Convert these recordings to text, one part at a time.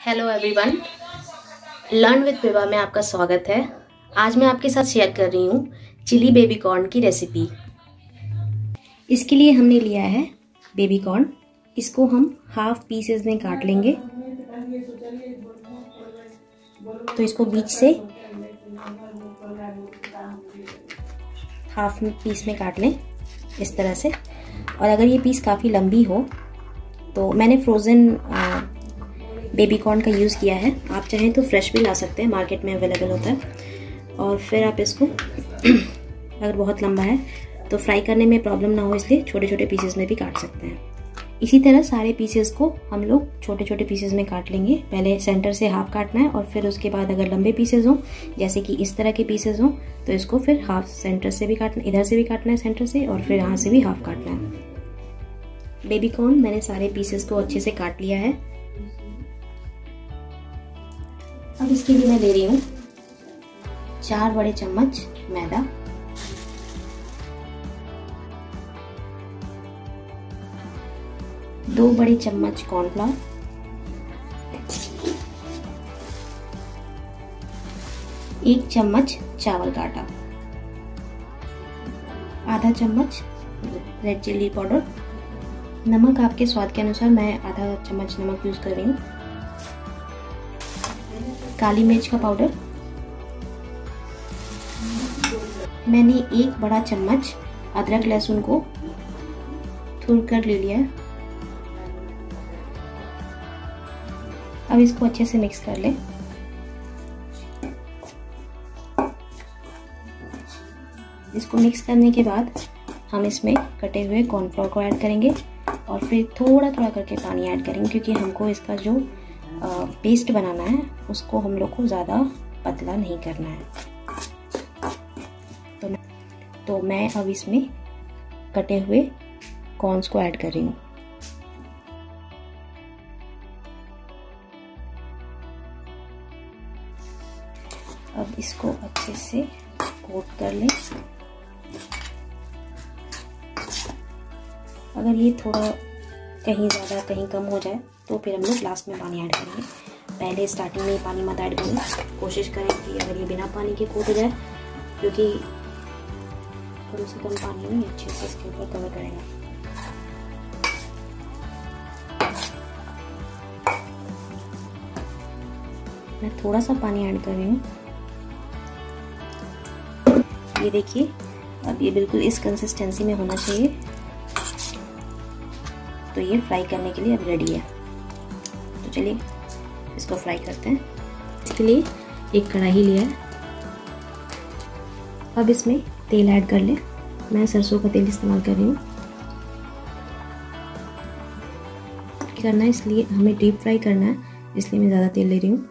Hello everyone learn with विवा में आपका स्वागत है। आज मैं आपके साथ शेयर कर रही हूँ चिली बेबी कॉर्न की रेसिपी इसके लिए हमने लिया है बेबी कॉर्न इसको हम हाफ़ पीसेस में काट लेंगे। तो इसको बीच से हाफ़ पीस में काट लें इस तरह से। और अगर ये पीस काफ़ी लंबी हो तो मैंने फ्रोज़न बेबी कॉर्न का यूज़ किया है। आप चाहें तो फ्रेश भी ला सकते हैं, मार्केट में अवेलेबल होता है। और फिर आप इसको अगर बहुत लंबा है तो फ्राई करने में प्रॉब्लम ना हो, इसलिए छोटे छोटे पीसेस में भी काट सकते हैं। इसी तरह सारे पीसेस को हम लोग छोटे छोटे पीसेस में काट लेंगे। पहले सेंटर से हाफ़ काटना है और फिर उसके बाद अगर लंबे पीसेस हों, जैसे कि इस तरह के पीसेस हों तो इसको फिर हाफ़ सेंटर से भी काटना, इधर से भी काटना है सेंटर से और फिर यहाँ से भी हाफ़ काटना है। बेबी कॉर्न मैंने सारे पीसेस को अच्छे से काट लिया है। इसके लिए मैं ले रही हूँ। चार बड़े चम्मच मैदा। दो बड़े चम्मच कॉर्नफ्लावर एक चम्मच चावल का आटा आधा चम्मच रेड चिल्ली पाउडर नमक आपके स्वाद के अनुसार मैं आधा चम्मच नमक यूज़ कर रही हूँ। काली मिर्च का पाउडर। मैंने एक बड़ा चम्मच अदरक लहसुन को थुर कर ले लिया है। अब इसको अच्छे से मिक्स कर लें। इसको मिक्स करने के बाद हम इसमें कटे हुए कॉर्नफ्लोर को ऐड करेंगे और फिर थोड़ा थोड़ा करके पानी ऐड करेंगे क्योंकि हमको इसका जो पेस्ट बनाना है, उसको हम लोग को ज़्यादा पतला नहीं करना है। तो मैं तो मैं अब इसमें कटे हुए कॉर्नस को ऐड कर रही हूँ। अब इसको अच्छे से कोट कर लें। अगर ये थोड़ा कहीं ज़्यादा, कहीं कम हो जाए तो फिर हम लोग लास्ट में पानी ऐड करेंगे। पहले स्टार्टिंग में पानी मत ऐड करें कोशिश करें कि अगर ये बिना पानी के कोट जाए, क्योंकि कम से कम पानी में अच्छे से इसके ऊपर कवर करेगा। मैं थोड़ा सा पानी ऐड कर रही हूँ। ये देखिए, अब ये बिल्कुल इस कंसिस्टेंसी में होना चाहिए। तो ये फ्राई करने के लिए अब रेडी है। तो चलिए इसको फ्राई करते हैं। इसके लिए एक कढ़ाई लिया है। अब इसमें तेल ऐड कर लें। मैं सरसों का तेल इस्तेमाल कर रही हूँ। करना है? इसलिए हमें डीप फ्राई करना है, इसलिए मैं ज़्यादा तेल ले रही हूँ।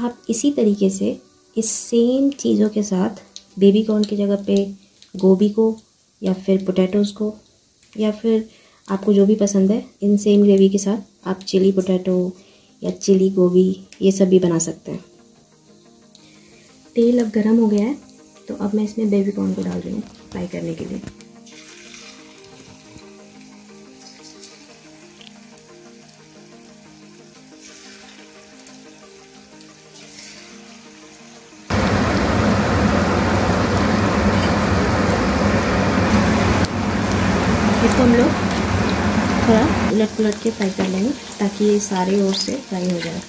आप इसी तरीके से इस सेम चीज़ों के साथ बेबी कॉर्न की जगह पे गोभी को या फिर पोटैटोज़ को या फिर आपको जो भी पसंद है, इन सेम ग्रेवी के साथ आप चिली पोटैटो या चिली गोभी ये सब भी बना सकते हैं। तेल अब गर्म हो गया है तो अब मैं इसमें बेबी कॉर्न को डाल रही हूँ फ्राई करने के लिए। इसको हम लोग थोड़ा उलट पुलट के फ्राई कर लेंगे ताकि ये सारे ओर से फ्राई हो जाए।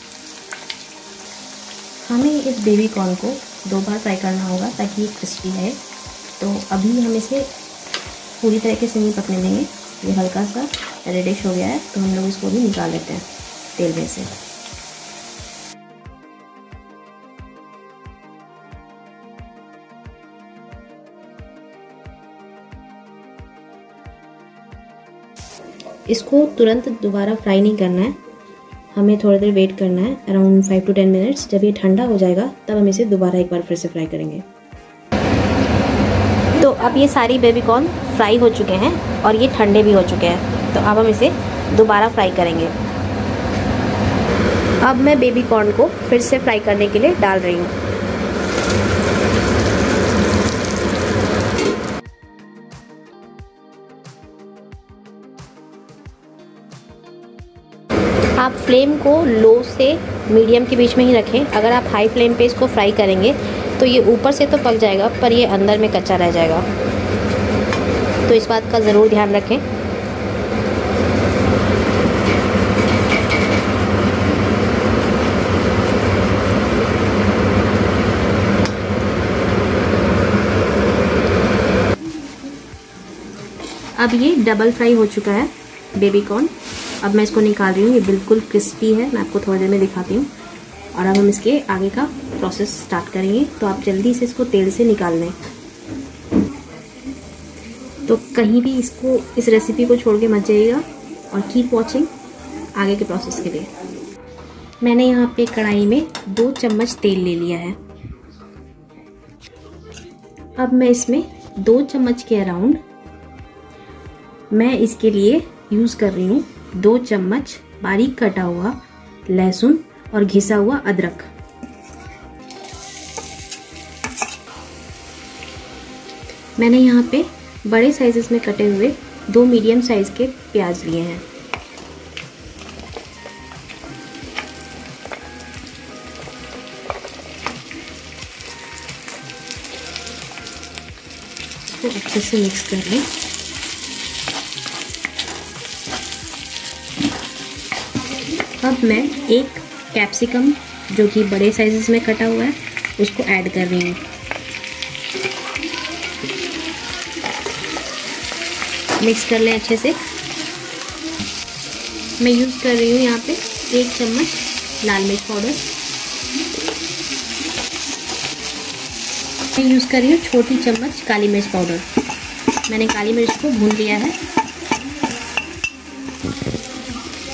हमें इस बेबी कॉर्न को दो बार फ्राई करना होगा ताकि ये क्रिस्पी है। तो अभी हम इसे पूरी तरीके से नहीं पकने देंगे। ये हल्का सा रेडिश हो गया है तो हम लोग इसको भी निकाल लेते हैं तेल में से। इसको तुरंत दोबारा फ्राई नहीं करना है। हमें थोड़ी देर वेट करना है around five to ten minutes जब ये ठंडा हो जाएगा, तब हम इसे दोबारा एक बार फिर से फ्राई करेंगे। तो अब ये सारी बेबी कॉर्न फ्राई हो चुके हैं और ये ठंडे भी हो चुके हैं। तो अब हम इसे दोबारा फ्राई करेंगे। अब मैं बेबी कॉर्न को फिर से फ्राई करने के लिए डाल रही हूँ। आप फ्लेम को लो से मीडियम के बीच में ही रखें। अगर आप हाई फ्लेम पे इसको फ्राई करेंगे तो ये ऊपर से तो पक जाएगा, पर ये अंदर में कच्चा रह जाएगा। तो इस बात का ज़रूर ध्यान रखें। अब ये डबल फ्राई हो चुका है बेबी कॉर्न अब मैं इसको निकाल रही हूँ, ये बिल्कुल क्रिस्पी है, मैं आपको थोड़ी देर में दिखाती हूँ। और अब हम इसके आगे का प्रोसेस स्टार्ट करेंगे तो आप जल्दी से इसको तेल से निकाल लें। तो कहीं भी इसको, इस रेसिपी को छोड़ के मत जाइएगा, और कीप वॉचिंग आगे के प्रोसेस के लिए। मैंने यहाँ पे कढ़ाई में दो चम्मच तेल ले लिया है। अब मैं इसमें दो चम्मच के अराउंड मैं इसके लिए यूज़ कर रही हूँ दो चम्मच बारीक कटा हुआ लहसुन और घिसा हुआ अदरक। मैंने यहाँ पे बड़े साइजेस में कटे हुए दो मीडियम साइज़ के प्याज लिए हैं। अच्छे से मिक्स कर। लें अब मैं एक कैप्सिकम जो कि बड़े साइजेस में कटा हुआ है, उसको ऐड कर रही हूँ। मिक्स कर लें अच्छे से। मैं यूज़ कर रही हूँ यहाँ पे एक चम्मच लाल मिर्च पाउडर मैं यूज़ कर रही हूँ छोटी चम्मच काली मिर्च पाउडर मैंने काली मिर्च को भून लिया है।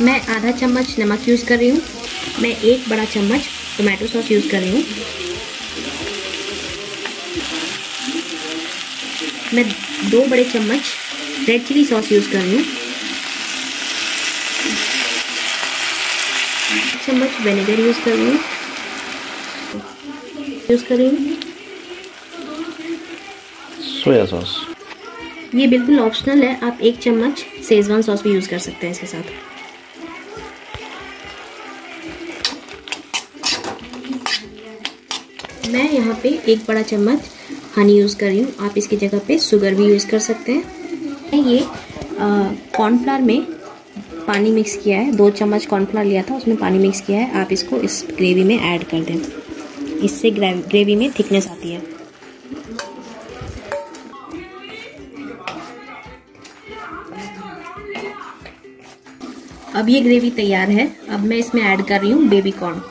मैं आधा चम्मच नमक यूज़ कर रही हूँ। मैं एक बड़ा चम्मच टोमेटो सॉस यूज़ कर रही हूँ। मैं दो बड़े चम्मच रेड चिली सॉस यूज़ कर रही हूँ। चम्मच विनेगर यूज़ कर रही हूँ। यूज़ कर रही हूँ। Soya sauce. ये बिल्कुल ऑप्शनल है। आप एक चम्मच सेजवान सॉस भी यूज़ कर सकते हैं इसके साथ। यहाँ पे एक बड़ा चम्मच हनी यूज़ कर रही हूँ। आप इसकी जगह पे शुगर भी यूज़ कर सकते हैं। ये कॉर्नफ्लावर में पानी मिक्स किया है। दो चम्मच कॉर्नफ्लावर लिया था, उसमें पानी मिक्स किया है। आप इसको इस ग्रेवी में ऐड कर दें। इससे ग्रेवी में थिकनेस आती है। अब ये ग्रेवी तैयार है। अब मैं इसमें ऐड कर रही हूँ बेबी कॉर्न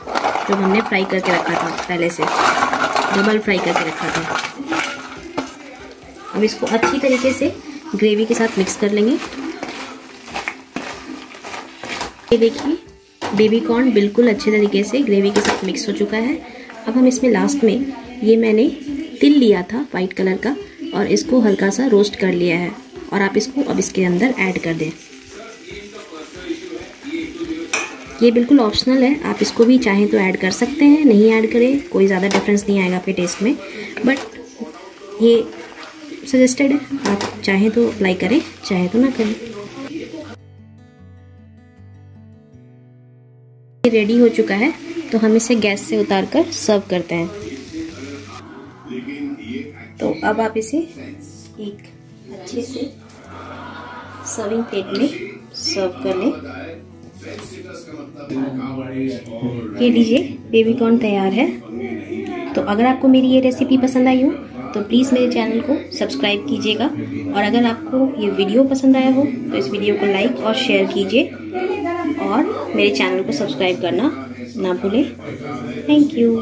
जो हमने फ्राई करके रखा था पहले से। डबल फ्राई करके रखा था। अब इसको अच्छी तरीके से ग्रेवी के साथ मिक्स कर लेंगे। ये देखिए बेबी कॉर्न बिल्कुल अच्छे तरीके से ग्रेवी के साथ मिक्स हो चुका है। अब हम इसमें लास्ट में ये मैंने तिल लिया था वाइट कलर का और इसको हल्का सा रोस्ट कर लिया है। और आप इसको अब इसके अंदर ऐड कर दें। ये बिल्कुल ऑप्शनल है। आप इसको भी चाहें तो ऐड कर सकते हैं, नहीं ऐड करें, कोई ज़्यादा डिफरेंस नहीं आएगा आपके टेस्ट में। बट ये सजेस्टेड है। आप चाहें तो अप्लाई करें, चाहे तो ना करें। ये रेडी हो चुका है तो हम इसे गैस से उतार कर सर्व करते हैं। तो अब आप इसे एक अच्छे से सर्विंग प्लेट में सर्व कर लें। ये लीजिए बेबी कॉर्न तैयार है। तो अगर आपको मेरी ये रेसिपी पसंद आई हो तो प्लीज़ मेरे चैनल को सब्सक्राइब कीजिएगा। और अगर आपको ये वीडियो पसंद आया हो तो इस वीडियो को लाइक और शेयर कीजिए। और मेरे चैनल को सब्सक्राइब करना ना भूलें। Thank you